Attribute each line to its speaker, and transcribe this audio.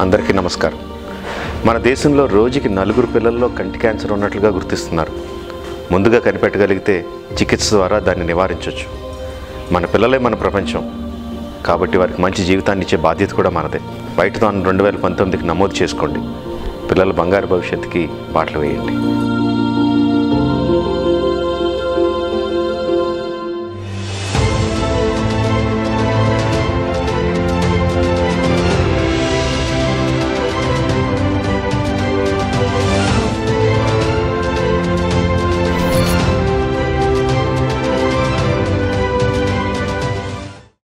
Speaker 1: అందరికీ నమస్కారం. మన దేశంలో రోజుకి నలుగురు పిల్లల్లో కంటి క్యాన్సర్ ఉన్నట్లుగా గుర్తిస్తున్నారు. ముందుగా కనిపెట్టగలిగితే చికిత్స ద్వారా దాన్ని నివారించవచ్చు మన పిల్లలే మన ప్రపంచం. కాబట్టి వారికి మంచి జీవితాన్ని ఇచ్చే బాధ్యత కూడా మనదే. బయట తాను రెండు వేల పంతొమ్మిదికి నమోదు చేసుకోండి. పిల్లల బంగారు భవిష్యత్తుకి బాటలు వేయండి.